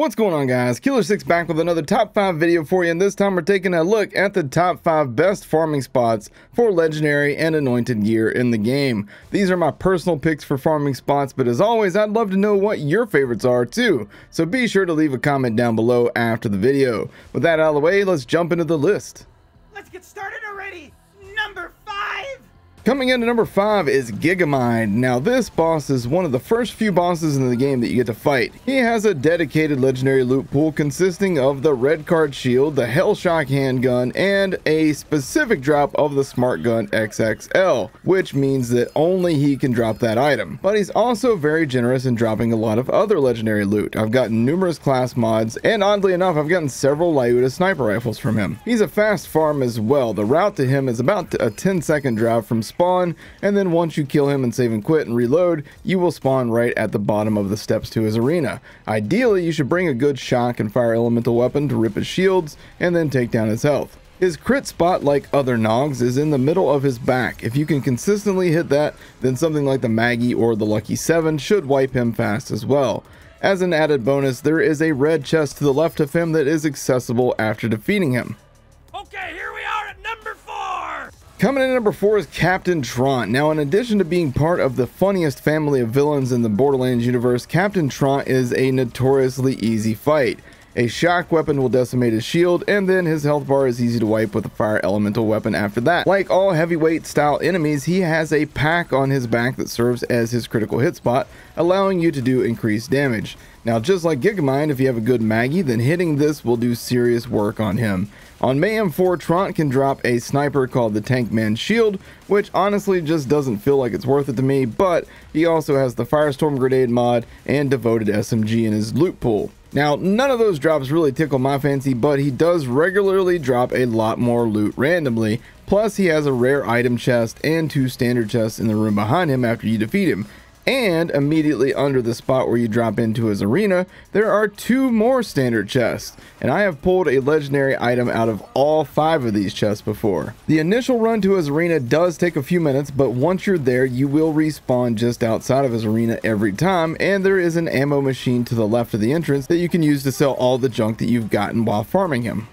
What's going on guys? Killer 6 back with another top 5 video for you and this time we're taking a look at the top 5 best farming spots for legendary and anointed gear in the game. These are my personal picks for farming spots but as always I'd love to know what your favorites are too. So be sure to leave a comment down below after the video. With that out of the way, let's jump into the list. Let's get started already! Number 5! Coming in at number 5 is Gigamind. Now this boss is one of the first few bosses in the game that you get to fight. He has a dedicated legendary loot pool consisting of the red card shield, the Hellshock handgun, and a specific drop of the Smart Gun XXL, which means that only he can drop that item. But he's also very generous in dropping a lot of other legendary loot. I've gotten numerous class mods, and oddly enough I've gotten several Lyuda sniper rifles from him. He's a fast farm as well. The route to him is about a 10 second drive from spawn, and then once you kill him and save and quit and reload, you will spawn right at the bottom of the steps to his arena. Ideally, you should bring a good shock and fire elemental weapon to rip his shields, and then take down his health. His crit spot, like other Nogs, is in the middle of his back. If you can consistently hit that, then something like the Maggie or the Lucky 7 should wipe him fast as well. As an added bonus, there is a red chest to the left of him that is accessible after defeating him. Okay, here Coming in at number 4 is Captain Traunt. Now, in addition to being part of the funniest family of villains in the Borderlands universe, Captain Traunt is a notoriously easy fight. A shock weapon will decimate his shield, and then his health bar is easy to wipe with a fire elemental weapon after that. Like all heavyweight style enemies, he has a pack on his back that serves as his critical hit spot, allowing you to do increased damage. Now just like Gigamind, if you have a good Maggie, then hitting this will do serious work on him. On Mayhem 4, Traunt can drop a sniper called the Tankman Shield, which honestly just doesn't feel like it's worth it to me, but he also has the Firestorm Grenade mod and Devoted SMG in his loot pool. Now, none of those drops really tickle my fancy, but he does regularly drop a lot more loot randomly. Plus, he has a rare item chest and two standard chests in the room behind him after you defeat him. And immediately under the spot where you drop into his arena, there are two more standard chests. And I have pulled a legendary item out of all five of these chests before. The initial run to his arena does take a few minutes, but once you're there, you will respawn just outside of his arena every time. And there is an ammo machine to the left of the entrance that you can use to sell all the junk that you've gotten while farming him.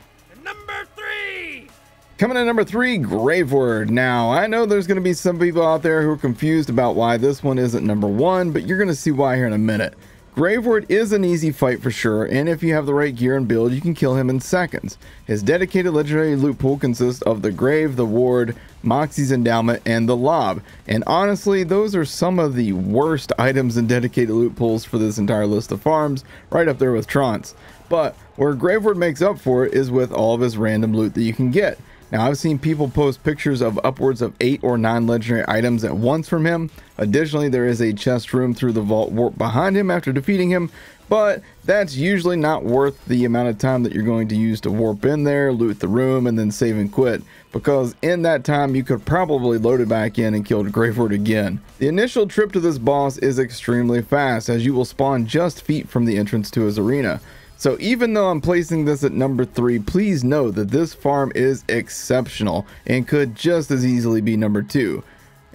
Number 3! Coming in number three, Graveward. Now, I know there's going to be some people out there who are confused about why this one isn't number one, but you're going to see why here in a minute. Graveward is an easy fight for sure, and if you have the right gear and build, you can kill him in seconds. His dedicated legendary loot pool consists of the Grave, the Ward, Moxxi's Endowment, and the Lob. And honestly, those are some of the worst items in dedicated loot pools for this entire list of farms, right up there with Traunt's. But where Graveward makes up for it is with all of his random loot that you can get. Now, I've seen people post pictures of upwards of 8 or 9 legendary items at once from him. Additionally, there is a chest room through the vault warp behind him after defeating him, but that's usually not worth the amount of time that you're going to use to warp in there, loot the room, and then save and quit, because in that time you could probably load it back in and kill Graveward again. The initial trip to this boss is extremely fast, as you will spawn just feet from the entrance to his arena. So even though I'm placing this at number 3, please know that this farm is exceptional and could just as easily be number 2.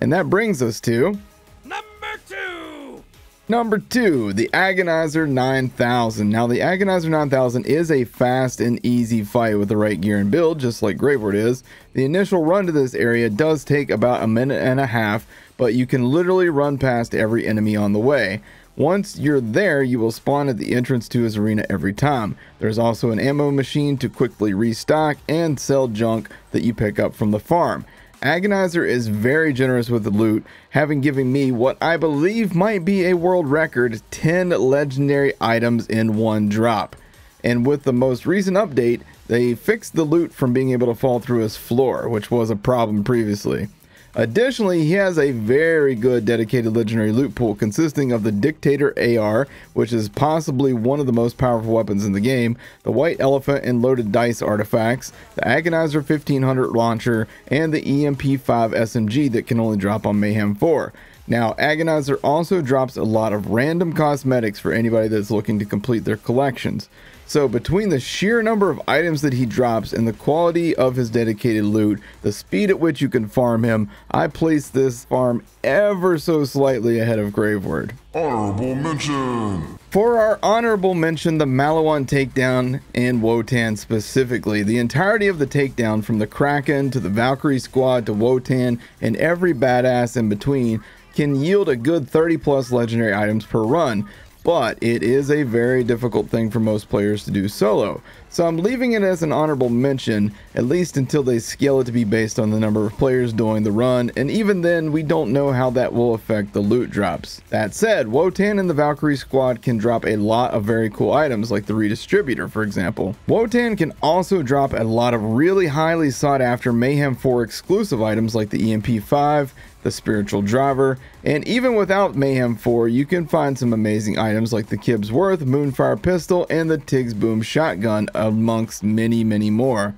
And that brings us to... Number 2! Number 2, the Agonizer 9000. Now the Agonizer 9000 is a fast and easy fight with the right gear and build, just like Graveward is. The initial run to this area does take about a minute and a half, but you can literally run past every enemy on the way. Once you're there, you will spawn at the entrance to his arena every time. There's also an ammo machine to quickly restock and sell junk that you pick up from the farm. Agonizer is very generous with the loot, having given me what I believe might be a world record 10 legendary items in one drop. And with the most recent update, they fixed the loot from being able to fall through his floor, which was a problem previously. Additionally, he has a very good dedicated legendary loot pool consisting of the Dictator AR, which is possibly one of the most powerful weapons in the game, the White Elephant and Loaded Dice artifacts, the Agonizer 1500 launcher, and the EMP5 SMG that can only drop on Mayhem 4. Now, Agonizer also drops a lot of random cosmetics for anybody that's looking to complete their collections. So between the sheer number of items that he drops and the quality of his dedicated loot, the speed at which you can farm him, I place this farm ever so slightly ahead of Graveward. Honorable mention. For our honorable mention, the Maliwan takedown and Wotan specifically. The entirety of the takedown from the Kraken to the Valkyrie squad to Wotan and every badass in between can yield a good 30 plus legendary items per run, but it is a very difficult thing for most players to do solo. So I'm leaving it as an honorable mention, at least until they scale it to be based on the number of players doing the run, and even then we don't know how that will affect the loot drops. That said, Wotan and the Valkyrie squad can drop a lot of very cool items like the redistributor for example. Wotan can also drop a lot of really highly sought after Mayhem 4 exclusive items like the EMP5, the spiritual driver, and even without Mayhem 4, you can find some amazing items like the Kyb's Worth, Moonfire Pistol, and the Tiggs' Boom Shotgun, amongst many, many more.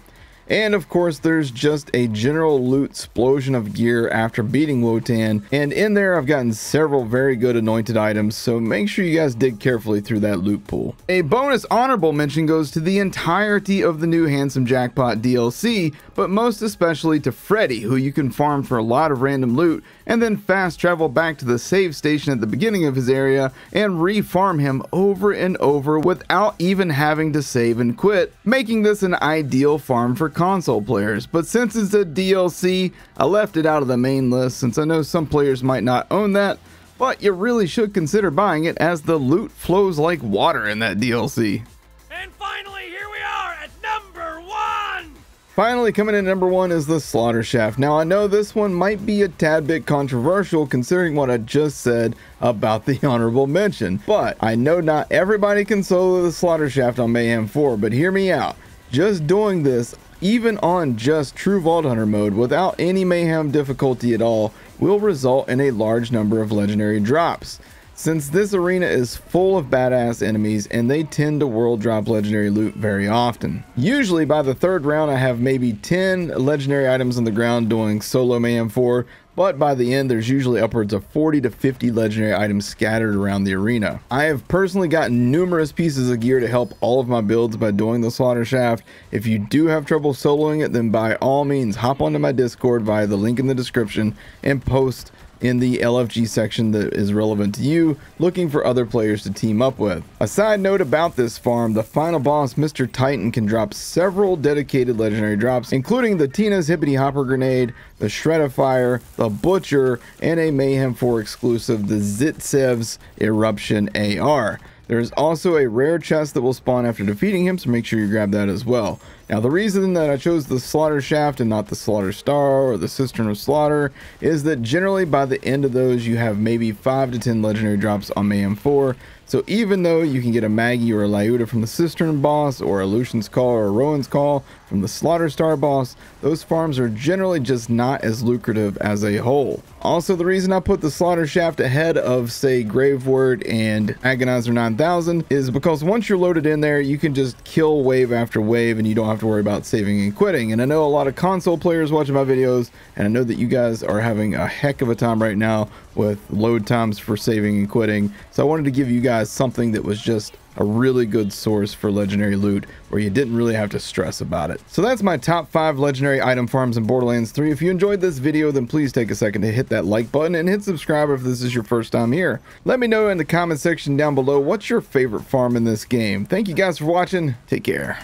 And of course, there's just a general loot explosion of gear after beating Wotan. And in there, I've gotten several very good anointed items, so make sure you guys dig carefully through that loot pool. A bonus honorable mention goes to the entirety of the new Handsome Jackpot DLC, but most especially to Freddy, who you can farm for a lot of random loot, and then fast travel back to the save station at the beginning of his area and re-farm him over and over without even having to save and quit, making this an ideal farm for console players. But since it's a DLC, I left it out of the main list since I know some players might not own that, but you really should consider buying it as the loot flows like water in that DLC. Finally, coming in number one is the Slaughter Shaft. Now, I know this one might be a tad bit controversial considering what I just said about the honorable mention, but I know not everybody can solo the Slaughter Shaft on Mayhem 4, but hear me out. Just doing this, even on just true Vault Hunter mode without any Mayhem difficulty at all, will result in a large number of legendary drops. Since this arena is full of badass enemies and they tend to world drop legendary loot very often. Usually by the third round I have maybe 10 legendary items on the ground doing solo Mayhem 4 but by the end there's usually upwards of 40 to 50 legendary items scattered around the arena. I have personally gotten numerous pieces of gear to help all of my builds by doing the slaughter shaft. If you do have trouble soloing it then by all means hop onto my discord via the link in the description and post in the LFG section that is relevant to you, looking for other players to team up with. A side note about this farm, the final boss, Mr. Titan, can drop several dedicated legendary drops, including the Tina's Hippity Hopper Grenade, the Shredifier, the Butcher, and a Mayhem 4 exclusive, the Zheitsev's Eruption AR. There is also a rare chest that will spawn after defeating him, so make sure you grab that as well. Now, the reason that I chose the Slaughter Shaft and not the Slaughter Star or the Cistern of Slaughter is that generally by the end of those, you have maybe 5 to 10 legendary drops on Mayhem 4. So even though you can get a Maggie or a Lyuda from the Cistern boss, or a Lucian's Call or a Rowan's Call from the Slaughter Star boss, those farms are generally just not as lucrative as a whole. Also, the reason I put the Slaughter Shaft ahead of, say, Graveward and Agonizer 9000 is because once you're loaded in there, you can just kill wave after wave and you don't have to worry about saving and quitting. And I know a lot of console players watching my videos, and I know that you guys are having a heck of a time right now with load times for saving and quitting. So I wanted to give you guys something that was just a really good source for legendary loot where you didn't really have to stress about it. So that's my top 5 legendary item farms in Borderlands 3. If you enjoyed this video then please take a second to hit that like button and hit subscribe if this is your first time here. Let me know in the comment section down below what's your favorite farm in this game. Thank you guys for watching. Take care.